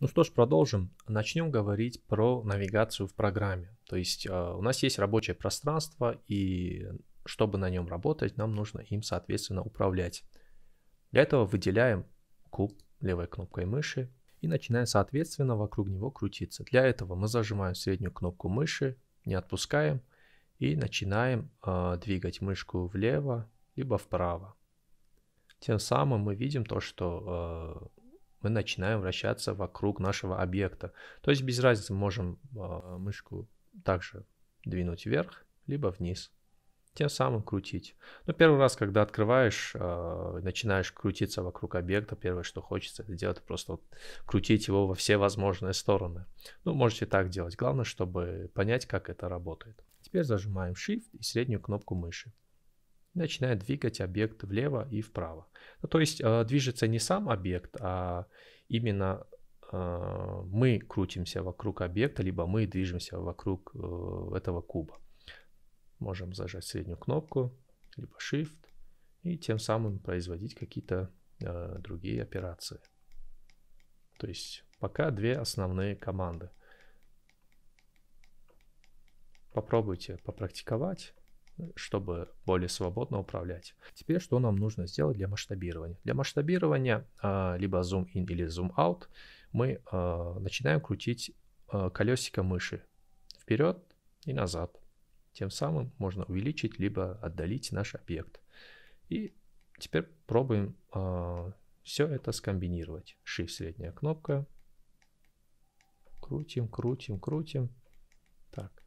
Ну что ж, продолжим. Начнем говорить про навигацию в программе. То есть э, у нас есть рабочее пространство, и чтобы на нем работать, нам нужно им, соответственно, управлять. Для этого выделяем куб левой кнопкой мыши и начинаем, соответственно, вокруг него крутиться. Для этого мы зажимаем среднюю кнопку мыши, не отпускаем и начинаем э, двигать мышку влево либо вправо. Тем самым мы видим то, что э, мы начинаем вращаться вокруг нашего объекта. То есть без разницы можем э, мышку также двинуть вверх, либо вниз. Тем самым крутить. Но первый раз, когда открываешь, э, начинаешь крутиться вокруг объекта, первое, что хочется это делать, просто вот крутить его во все возможные стороны. Ну, можете так делать. Главное, чтобы понять, как это работает. Теперь зажимаем Shift и среднюю кнопку мыши начинает двигать объект влево и вправо. Ну, то есть э, движется не сам объект, а именно э, мы крутимся вокруг объекта, либо мы движемся вокруг э, этого куба. Можем зажать среднюю кнопку, либо Shift, и тем самым производить какие-то э, другие операции. То есть пока две основные команды. Попробуйте попрактиковать чтобы более свободно управлять. Теперь что нам нужно сделать для масштабирования? Для масштабирования а, либо zoom in или zoom out мы а, начинаем крутить а, колесико мыши вперед и назад. Тем самым можно увеличить либо отдалить наш объект. И теперь пробуем все это скомбинировать. Shift средняя кнопка. Крутим, крутим, крутим. Так.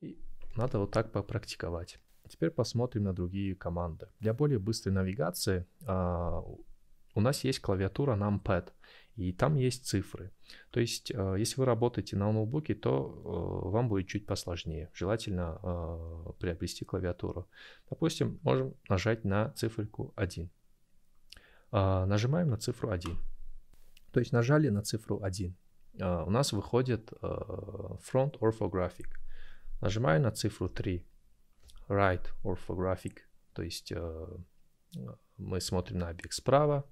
И надо вот так попрактиковать. Теперь посмотрим на другие команды. Для более быстрой навигации а, у нас есть клавиатура numpad, и там есть цифры. То есть, а, если вы работаете на ноутбуке, то а, вам будет чуть посложнее. Желательно а, приобрести клавиатуру. Допустим, можем нажать на циферку 1. А, нажимаем на цифру 1. То есть нажали на цифру 1. А, у нас выходит а, front orthographic. Нажимаю на цифру 3. Right orthographic. То есть э, мы смотрим на объект справа.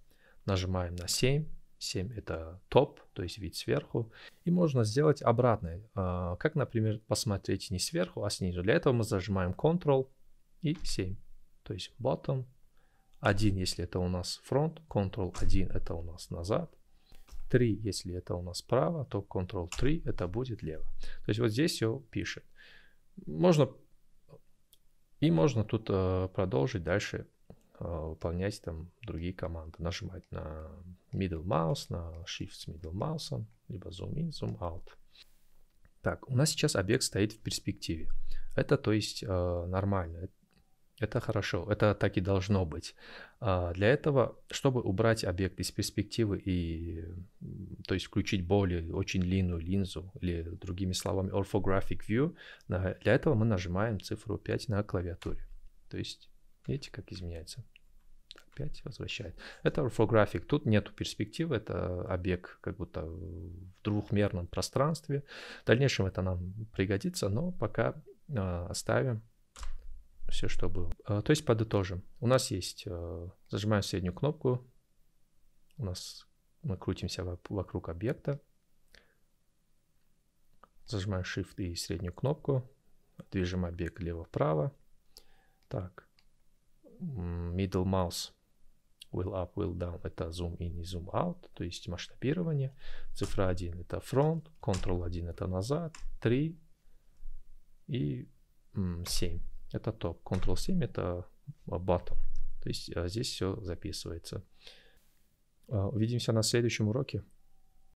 Нажимаем на 7. 7 это топ, то есть вид сверху. И можно сделать обратное. Э, как, например, посмотреть не сверху, а снизу. Для этого мы зажимаем Ctrl и 7. То есть bottom. 1, если это у нас front. Ctrl 1 это у нас назад. 3, если это у нас справа, то Ctrl 3 это будет лево. То есть вот здесь все пишет. Можно и можно тут э, продолжить дальше э, выполнять там другие команды. Нажимать на middle mouse, на shift с middle mouse, либо zoom in, zoom out. Так, у нас сейчас объект стоит в перспективе. Это то есть э, нормально. Это хорошо, это так и должно быть. А для этого, чтобы убрать объект из перспективы и, то есть включить более очень длинную линзу, или другими словами orthographic view, для этого мы нажимаем цифру 5 на клавиатуре. То есть, видите, как изменяется. 5 возвращает. Это orthographic. Тут нету перспективы, это объект как будто в двухмерном пространстве. В дальнейшем это нам пригодится, но пока э, оставим все, что было. А, то есть подытожим. У нас есть, э, зажимаем среднюю кнопку, у нас мы крутимся вокруг объекта, зажимаем Shift и среднюю кнопку, движем объект лево-вправо. Так, middle mouse, wheel up, wheel down, это zoom in и zoom out, то есть масштабирование. Цифра 1 это front, Ctrl 1 это назад, 3 и 7 это топ. Ctrl-7 это bottom. То есть а, здесь все записывается. А, увидимся на следующем уроке.